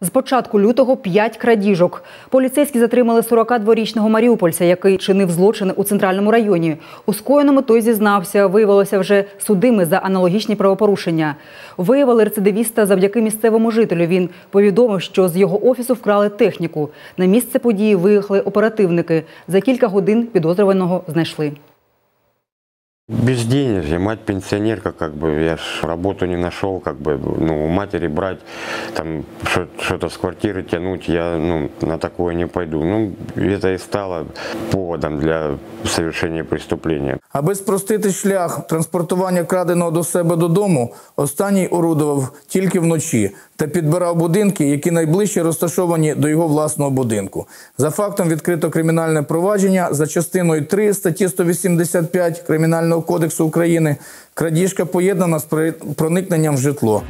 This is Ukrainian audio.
З початку лютого п'ять крадіжок. Поліцейські затримали 42-річного маріупольця, який чинив злочини у центральному районі. У скоєному той зізнався, виявилося вже судими за аналогічні правопорушення. Виявили рецидивіста завдяки місцевому жителю. Він повідомив, що з його офісу вкрали техніку. На місце події виїхали оперативники. За кілька годин підозрюваного знайшли. Безденежье, мать пенсионерка, как бы, я ж работу не нашел, как бы, ну, у матери брать, там, что- что-то с квартиры тянуть, я, ну, на такое не пойду. Ну, это и стало поводом для совершения преступления. Аби спростити шлях транспортування краденого до себе додому, останній орудував тільки вночі та підбирав будинки, які найближче розташовані до його власного будинку. За фактом відкрито кримінальне провадження за частиною 3 статті 185 Кримінального кодексу України. Крадіжка поєднана з проникненням в житло.